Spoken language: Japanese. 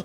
っ